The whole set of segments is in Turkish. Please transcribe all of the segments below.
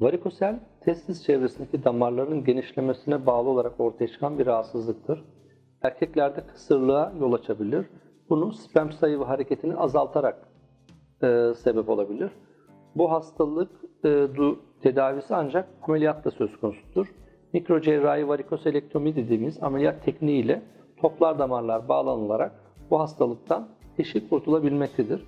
Varikosel, testis çevresindeki damarların genişlemesine bağlı olarak ortaya çıkan bir rahatsızlıktır. Erkeklerde kısırlığa yol açabilir. Bunu sperm sayı ve hareketini azaltarak e, sebep olabilir. Bu hastalık e, du, tedavisi ancak ameliyatla söz konusudur. Mikrocerrahi varikoselektomi dediğimiz ameliyat tekniğiyle toplar damarlar bağlanılarak bu hastalıktan kişi kurtulabilmektedir.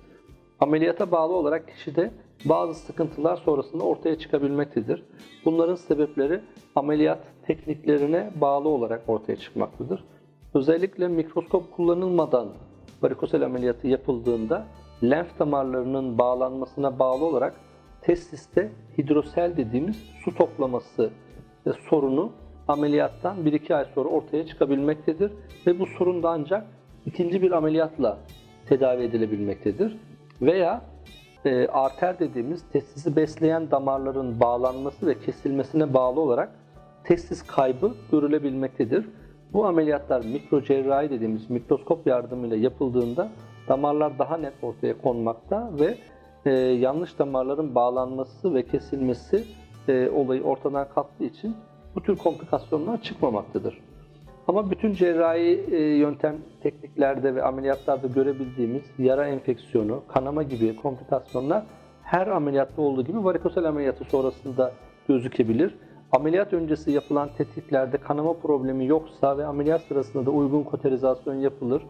Ameliyata bağlı olarak kişide bazı sıkıntılar sonrasında ortaya çıkabilmektedir. Bunların sebepleri ameliyat tekniklerine bağlı olarak ortaya çıkmaktadır. Özellikle mikroskop kullanılmadan varikosel ameliyatı yapıldığında lenf damarlarının bağlanmasına bağlı olarak testiste hidrosel dediğimiz su toplaması ve sorunu ameliyattan 1-2 ay sonra ortaya çıkabilmektedir ve bu sorun da ancak ikinci bir ameliyatla tedavi edilebilmektedir. Veya e, arter dediğimiz testisi besleyen damarların bağlanması ve kesilmesine bağlı olarak testis kaybı görülebilmektedir. Bu ameliyatlar mikrocerrahi dediğimiz mikroskop yardımıyla yapıldığında damarlar daha net ortaya konmakta ve e, yanlış damarların bağlanması ve kesilmesi e, olayı ortadan kalktığı için bu tür komplikasyonlar çıkmamaktadır. Ama bütün cerrahi e, yöntem tekniklerde ve ameliyatlarda görebildiğimiz yara enfeksiyonu, kanama gibi komplikasyonlar her ameliyatta olduğu gibi varikosel ameliyatı sonrasında gözükebilir. Ameliyat öncesi yapılan tetiklerde kanama problemi yoksa ve ameliyat sırasında da uygun koterizasyon yapılır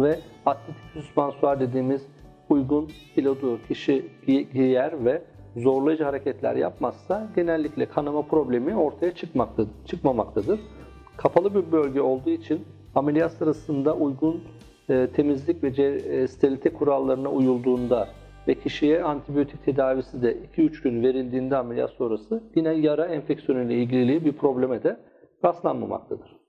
ve atletik süspansuar dediğimiz uygun kilodu kişi giyer ve zorlayıcı hareketler yapmazsa genellikle kanama problemi ortaya çıkmaktadır, çıkmamaktadır. Kapalı bir bölge olduğu için ameliyat sırasında uygun e, temizlik ve e, sterilite kurallarına uyulduğunda ve kişiye antibiyotik tedavisi de 2-3 gün verildiğinde ameliyat sonrası yine yara enfeksiyonu ile ilgili bir probleme de rastlanmamaktadır.